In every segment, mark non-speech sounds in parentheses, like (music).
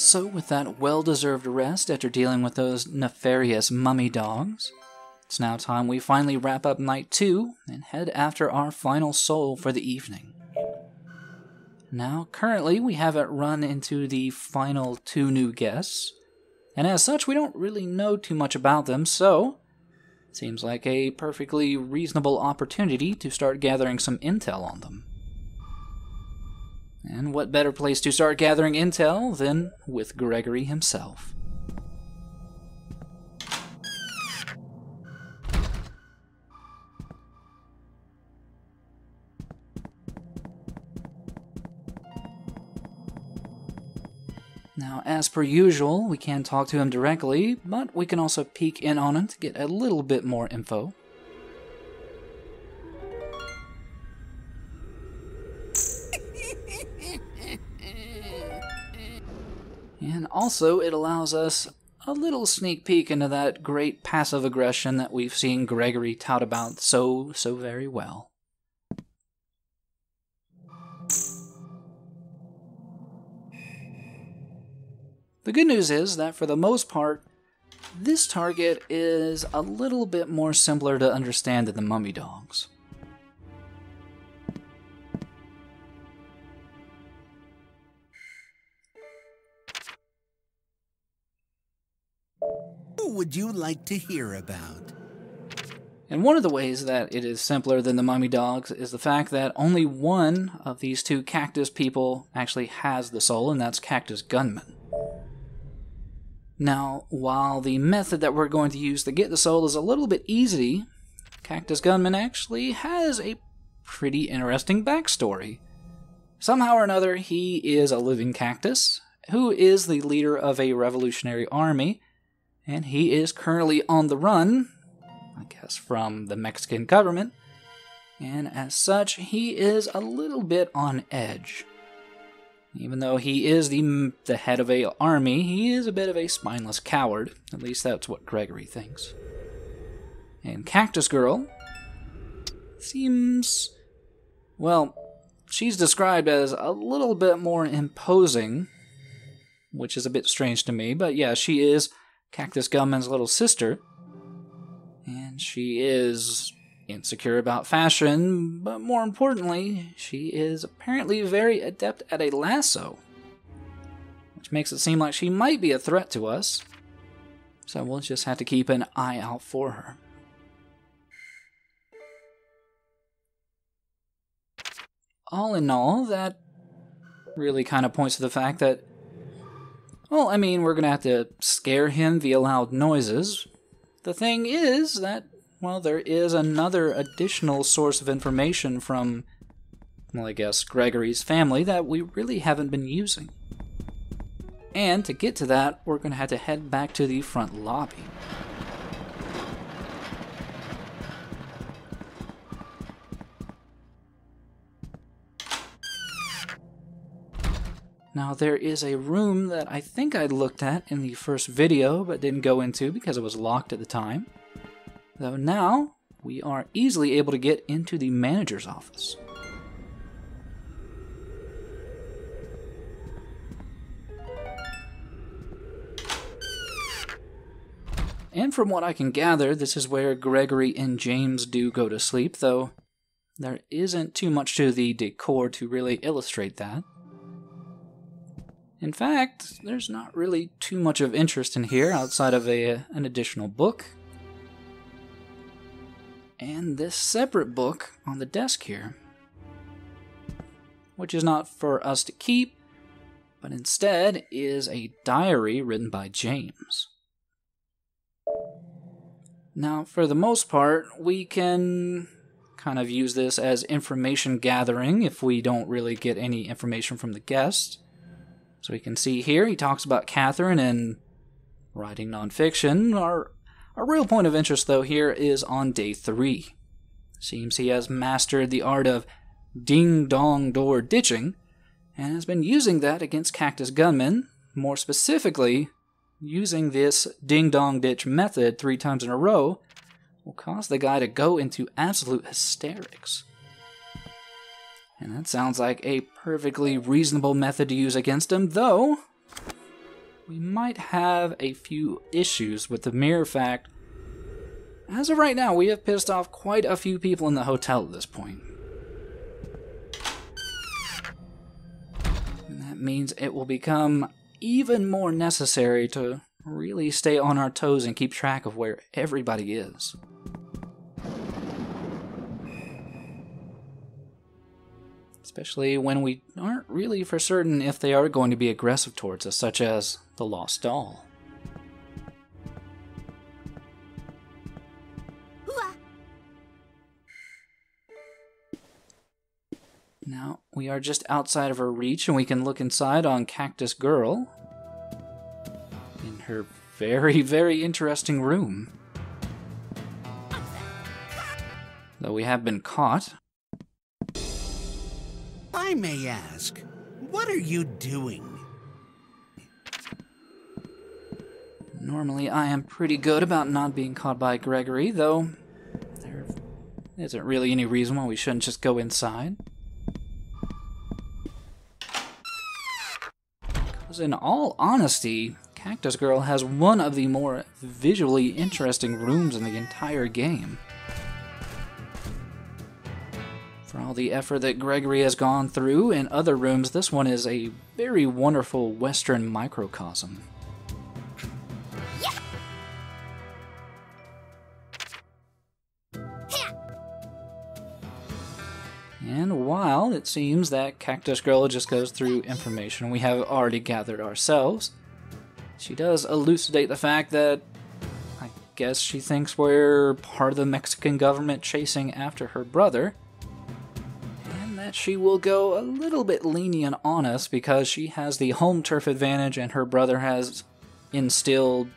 So, with that well deserved rest after dealing with those nefarious mummy dogs, it's now time we finally wrap up night two and head after our final soul for the evening. Now, currently, we haven't run into the final two new guests, and as such, we don't really know too much about them, so seems like a perfectly reasonable opportunity to start gathering some intel on them. And what better place to start gathering intel than with Gregory himself? Now, as per usual, we can talk to him directly, but we can also peek in on him to get a little bit more info. And also, it allows us a little sneak peek into that great passive aggression that we've seen Gregory tout about so, so very well. The good news is that for the most part, this target is a little bit more simpler to understand than the mummy dogs. Would you like to hear about? And one of the ways that it is simpler than the mummy dogs is the fact that only one of these two cactus people actually has the soul, and that's Cactus Gunman. Now, while the method that we're going to use to get the soul is a little bit easy, Cactus Gunman actually has a pretty interesting backstory. Somehow or another, he is a living cactus who is the leader of a revolutionary army, and he is currently on the run, I guess, from the Mexican government, and as such, he is a little bit on edge. Even though he is the, the head of a army, he is a bit of a spineless coward. At least that's what Gregory thinks. And Cactus Girl seems. Well, she's described as a little bit more imposing, which is a bit strange to me, but yeah, she is Cactus Gunman's little sister. And she is insecure about fashion, but more importantly, she is apparently very adept at a lasso, which makes it seem like she might be a threat to us. So we'll just have to keep an eye out for her. All in all, that really kind of points to the fact that, well, I mean, we're to have to scare him via loud noises. The thing is that well, there is another additional source of information from, well, I guess, Gregory's family that we really haven't been using. And to get to that, we're to have to head back to the front lobby. Now, there is a room that I think I looked at in the first video but didn't go into because it was locked at the time. Though now, we are easily able to get into the manager's office. And from what I can gather, this is where Gregory and James do go to sleep, though there isn't too much to the decor to really illustrate that. In fact, there's not really too much of interest in here outside of a, uh, an additional book and this separate book on the desk here, which is not for us to keep, but instead is a diary written by James. Now, for the most part, we can kind of use this as information gathering if we don't really get any information from the guest. So we can see here he talks about Catherine and writing nonfiction. Our, our real point of interest, though, here is on day three. Seems he has mastered the art of ding dong door ditching and has been using that against Cactus Gunman, more specifically, using this ding dong ditch method three times in a row will cause the guy to go into absolute hysterics. And that sounds like a perfectly reasonable method to use against him, though we might have a few issues with the mere fact. As of right now, we have pissed off quite a few people in the hotel at this point. And that means it will become even more necessary to really stay on our toes and keep track of where everybody is. Especially when we aren't really for certain if they are going to be aggressive towards us, such as the Lost Doll. Now, we are just outside of her reach and we can look inside on Cactus Girl in her very, very interesting room. Though we have been caught. I may ask, what are you doing? Normally, I am pretty good about not being caught by Gregory, though there isn't really any reason why we shouldn't just go inside. Because, in all honesty, Cactus Girl has one of the more visually interesting rooms in the entire game. All the effort that Gregory has gone through in other rooms, this one is a very wonderful Western microcosm. And while it seems that Cactus Girl just goes through information we have already gathered ourselves, she does elucidate the fact that I guess she thinks we're part of the Mexican government chasing after her brother, that she will go a little bit lenient on us because she has the home turf advantage and her brother has instilled,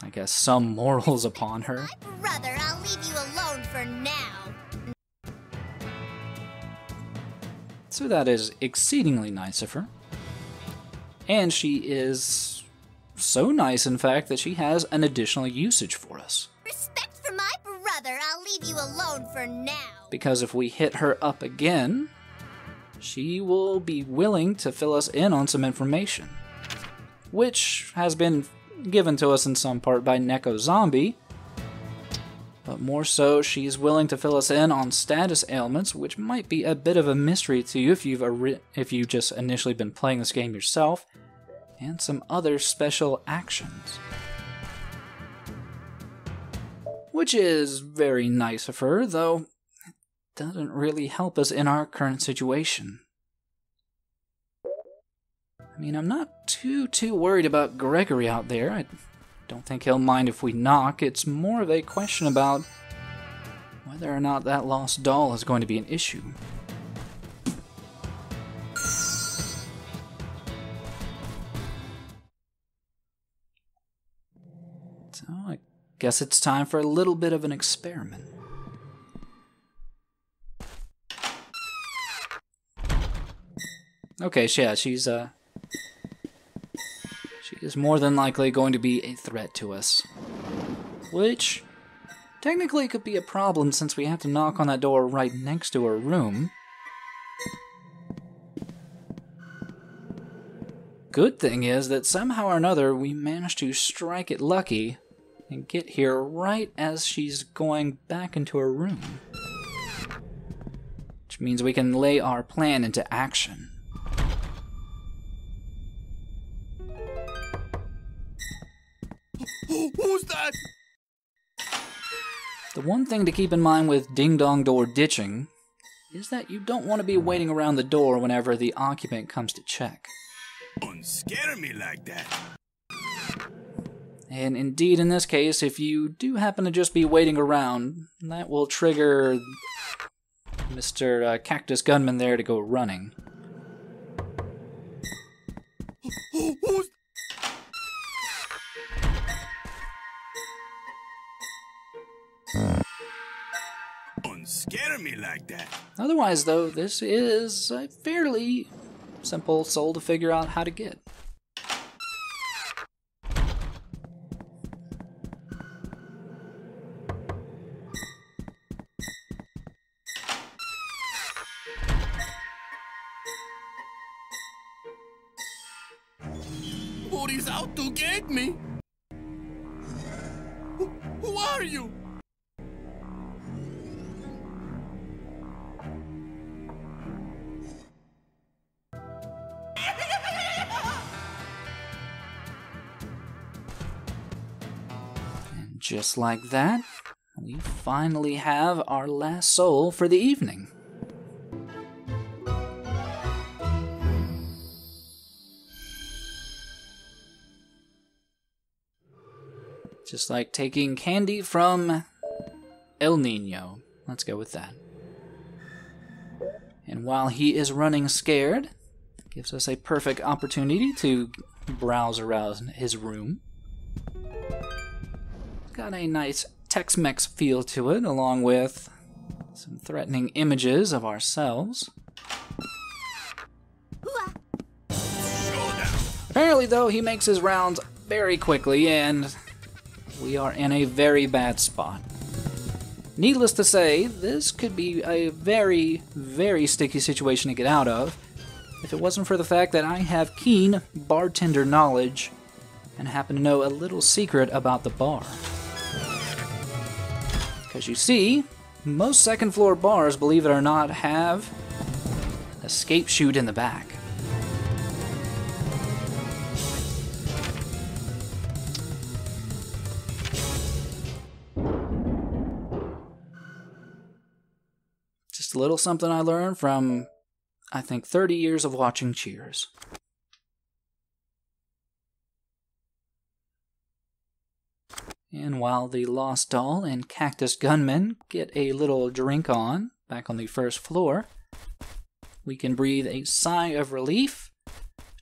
I guess, some morals (laughs) upon her. My Brother, I'll leave you alone for now. So that is exceedingly nice of her. And she is so nice, in fact, that she has an additional usage for us. Respect for my brother, I'll leave you alone for now. Because if we hit her up again, she will be willing to fill us in on some information. Which has been given to us in some part by Neko Zombie, but more so, she's willing to fill us in on status ailments, which might be a bit of a mystery to you if you've ori- if you've just initially been playing this game yourself, and some other special actions. Which is very nice of her, though doesn't really help us in our current situation. I mean, I'm not too too worried about Gregory out there. I don't think he'll mind if we knock. It's more of a question about whether or not that lost doll is going to be an issue. So I guess it's time for a little bit of an experiment. Okay, yeah, she's uh she is more than likely going to be a threat to us. Which technically could be a problem since we have to knock on that door right next to her room. Good thing is that somehow or another we managed to strike it lucky and get here right as she's going back into her room. Which means we can lay our plan into action. Who's that? The one thing to keep in mind with ding dong door ditching is that you don't want to be waiting around the door whenever the occupant comes to check. Don't scare me like that. And indeed, in this case, if you do happen to just be waiting around, that will trigger Mr. Uh, Cactus Gunman there to go running. Who's me like that. Otherwise, though, this is a fairly simple soul to figure out how to get. Wh- Somebody's out to get me. Who, who are you? Just like that, we finally have our last soul for the evening. Just like taking candy from El Nino. Let's go with that. And while he is running scared, gives us a perfect opportunity to browse around his room. Got a nice Tex Mex feel to it, along with some threatening images of ourselves. Apparently, though, he makes his rounds very quickly, and we are in a very bad spot. Needless to say, this could be a very, very sticky situation to get out of if it wasn't for the fact that I have keen bartender knowledge and happen to know a little secret about the bar. Because you see, most second floor bars, believe it or not, have escape chute in the back. Just a little something I learned from, I think, 30 years of watching Cheers. And while the Lost Doll and Cactus Gunman get a little drink on back on the first floor, we can breathe a sigh of relief,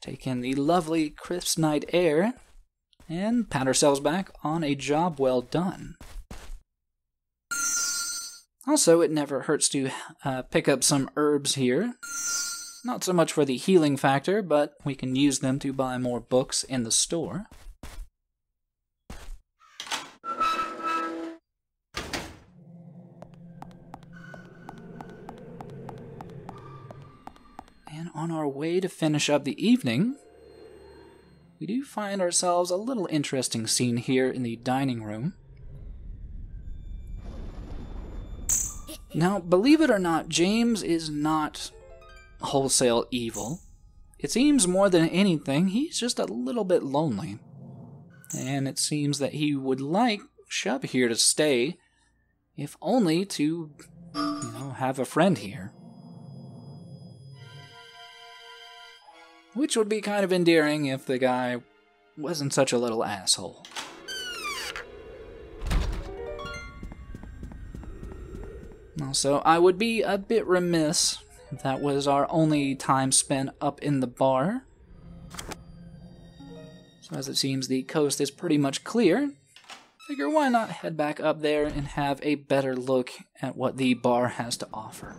take in the lovely crisp night air, and pat ourselves back on a job well done. Also, it never hurts to uh, pick up some herbs here. Not so much for the healing factor, but we can use them to buy more books in the store. On our way to finish up the evening, we do find ourselves a little interesting scene here in the dining room. Now, believe it or not, James is not wholesale evil. It seems more than anything, he's just a little bit lonely. And it seems that he would like Shub here to stay, if only to, you know, have a friend here. Which would be kind of endearing if the guy wasn't such a little asshole. Also, I would be a bit remiss if that was our only time spent up in the bar. So, as it seems the coast is pretty much clear, figure why not head back up there and have a better look at what the bar has to offer.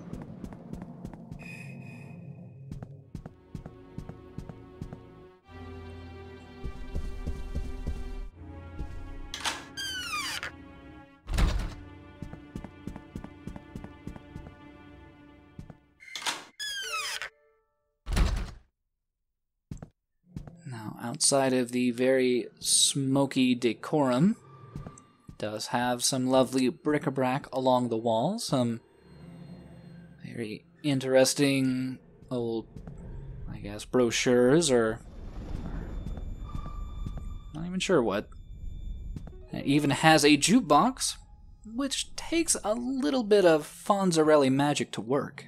Outside of the very smoky decorum, does have some lovely bric-a-brac along the walls, some very interesting old, I guess, brochures or not even sure what. It even has a jukebox, which takes a little bit of Fonzarelli magic to work.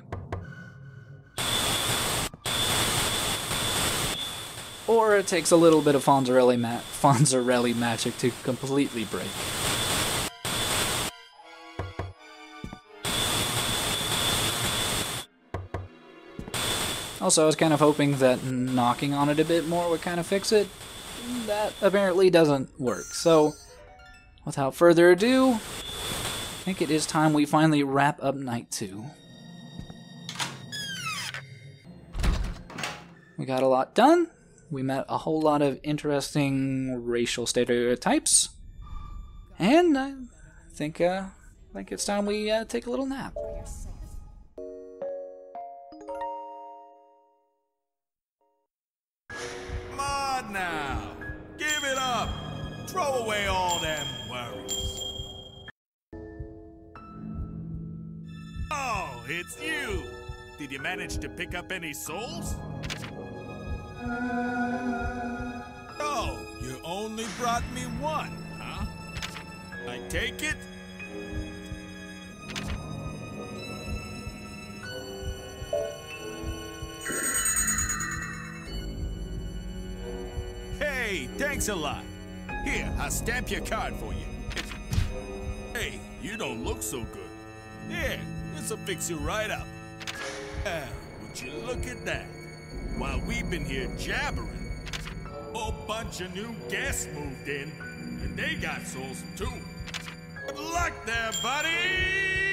Or it takes a little bit of Fonzarelli, ma- Fonzarelli magic to completely break. Also, I was kind of hoping that knocking on it a bit more would kind of fix it. That apparently doesn't work. So, without further ado, I think it is time we finally wrap up night two. We got a lot done. We met a whole lot of interesting racial stereotypes. And I think, uh, I think it's time we uh, take a little nap. On now. Give it up! Throw away all them worries. Oh, it's you! Did you manage to pick up any souls? Only brought me one, huh? I take it? Hey, thanks a lot. Here, I'll stamp your card for you. Hey, you don't look so good. Here, this'll fix you right up. Ah, would you look at that? While we've been here jabbering, whole bunch of new guests moved in, and they got souls too. Good luck there, buddy!